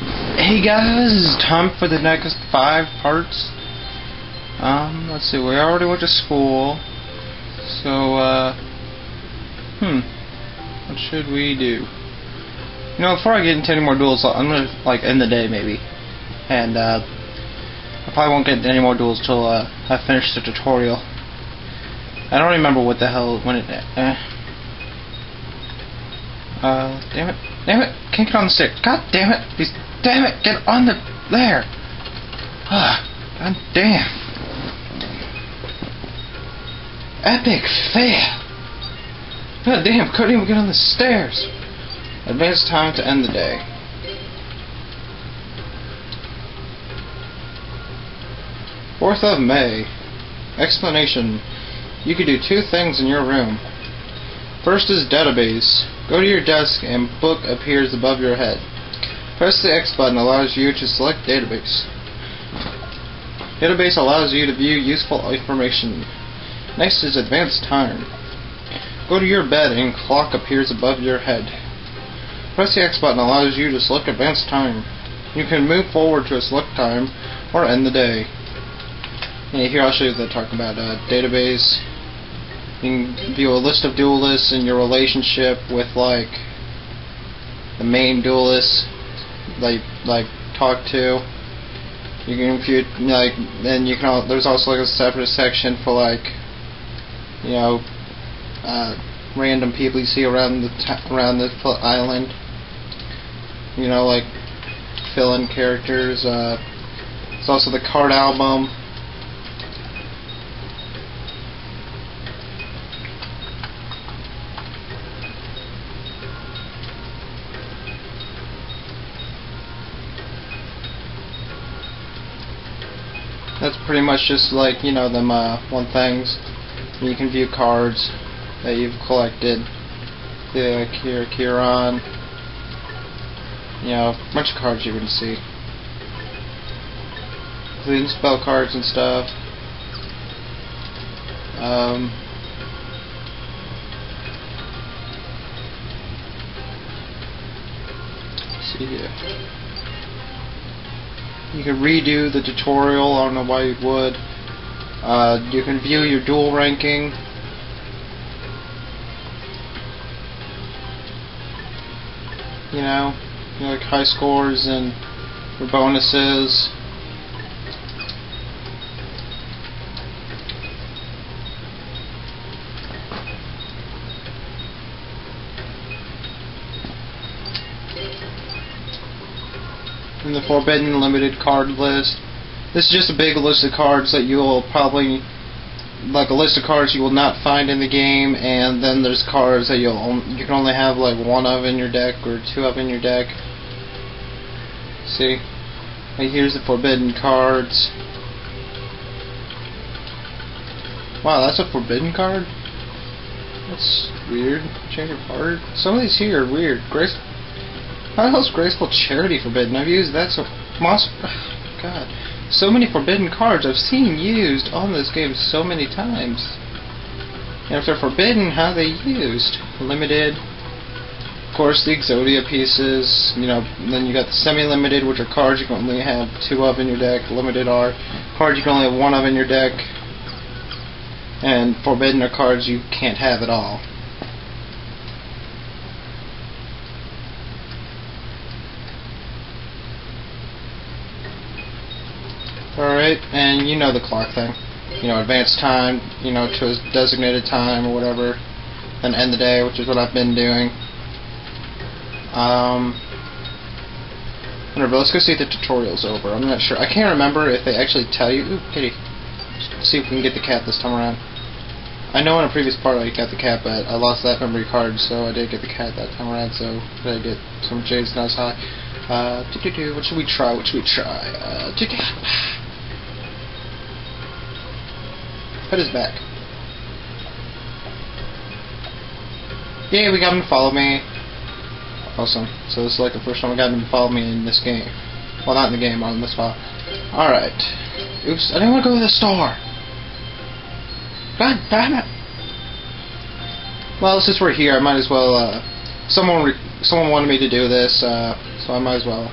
Hey guys, it's time for the next five parts. Um, let's see, we already went to school. So, uh, hmm, what should we do? You know, before I get into any more duels, I'm gonna, like, end the day, maybe. And, uh, I probably won't get any more duels till, uh, I finish the tutorial. I don't remember what the hell, when it, uh, uh, damn it, damn it, can't get on the stick. God damn it, these, damn it, get on the, there. Ah, god damn. Epic fail. God damn, couldn't even get on the stairs. Advanced time to end the day. Fourth of May. Explanation. You can do two things in your room. First is database. Go to your desk and book appears above your head. Press the X button allows you to select database. Database allows you to view useful information. Next is advanced time. Go to your bed and clock appears above your head. Press the X button allows you to select advanced time. You can move forward to a select time or end the day. And here I'll show you the talk about uh, database. You can view a list of duelists and your relationship with like the main duelist like like talk to. You can view like then you can there's also like a separate section for like you know uh, random people you see around the around the island. You know like fill-in characters. Uh, it's also the card album. That's pretty much just like, you know, them uh, one things. You can view cards that you've collected. The Kira. You know, a bunch of cards you can see. Including spell cards and stuff. Um, see here. You can redo the tutorial, I don't know why you would. Uh, you can view your duel ranking. You know, you know, like high scores and your bonuses. In the Forbidden Limited card list. This is just a big list of cards that you will probably like a list of cards you will not find in the game, and then there's cards that you'll you can only have like one of in your deck or two of in your deck. See, right here's the forbidden cards. Wow, that's a forbidden card. That's weird. Change of. Some of these here are weird. Grace how the hell's Graceful Charity forbidden? I've used that so... Monster... God. So many forbidden cards I've seen used on this game so many times. And if they're forbidden, how are they used? Limited. Of course, the Exodia pieces. You know, then you got the semi-limited, which are cards you can only have two of in your deck. Limited are cards you can only have one of in your deck. And forbidden are cards you can't have at all. Alright, and you know the clock thing. You know, advance time, you know, to a designated time or whatever, and end the day, which is what I've been doing. Um, whatever, let's go see if the tutorial's over. I'm not sure. I can't remember if they actually tell you. Ooh, kitty. Let's see if we can get the cat this time around. I know in a previous part I got the cat, but I lost that memory card, so I did get the cat that time around, so I get some Jade's Nuts High. Uh, doo -doo -doo, what should we try? What should we try? Uh, Put his back. Yeah, we got him to follow me. Awesome. So this is like the first time I got him to follow me in this game. Well, not in the game, on this file. Alright. Oops, I didn't want to go to the store. God damn it. Well, since we're here, I might as well, uh, someone someone wanted me to do this, uh, so I might as well.